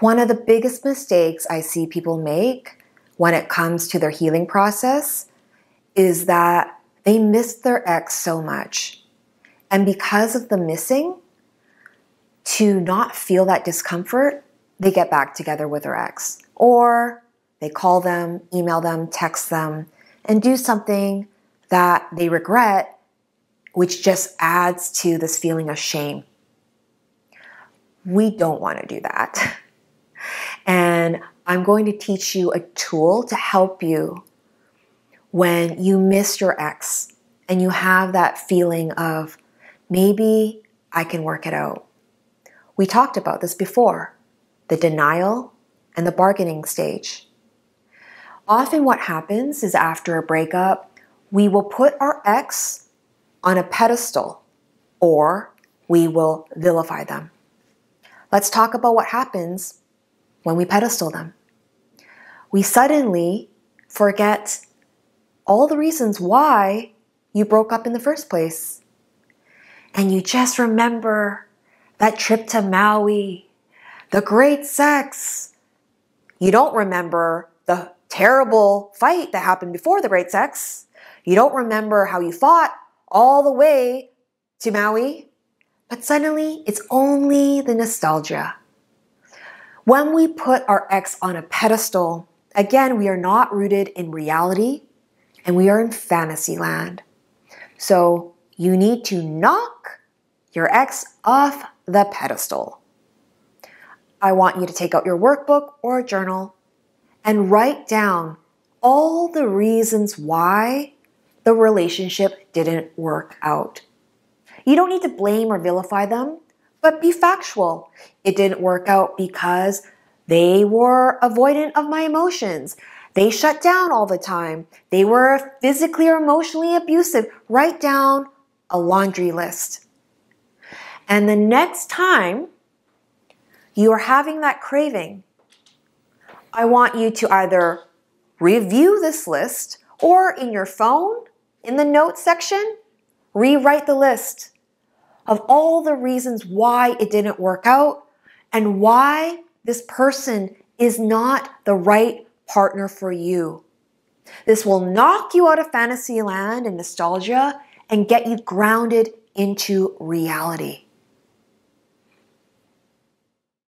One of the biggest mistakes I see people make when it comes to their healing process is that they miss their ex so much. And because of the missing, to not feel that discomfort, they get back together with their ex. Or they call them, email them, text them, and do something that they regret, which just adds to this feeling of shame. We don't want to do that. And I'm going to teach you a tool to help you when you miss your ex and you have that feeling of maybe I can work it out. We talked about this before the denial and the bargaining stage. Often, what happens is after a breakup, we will put our ex on a pedestal or we will vilify them. Let's talk about what happens when we pedestal them. We suddenly forget all the reasons why you broke up in the first place. And you just remember that trip to Maui, the great sex. You don't remember the terrible fight that happened before the great sex. You don't remember how you fought all the way to Maui. But suddenly, it's only the nostalgia. When we put our ex on a pedestal, again, we are not rooted in reality and we are in fantasy land. So you need to knock your ex off the pedestal. I want you to take out your workbook or journal and write down all the reasons why the relationship didn't work out. You don't need to blame or vilify them, but be factual. It didn't work out because they were avoidant of my emotions. They shut down all the time. They were physically or emotionally abusive. Write down a laundry list. And the next time you are having that craving, I want you to either review this list or in your phone, in the notes section, rewrite the list of all the reasons why it didn't work out and why this person is not the right partner for you. This will knock you out of fantasy land and nostalgia and get you grounded into reality.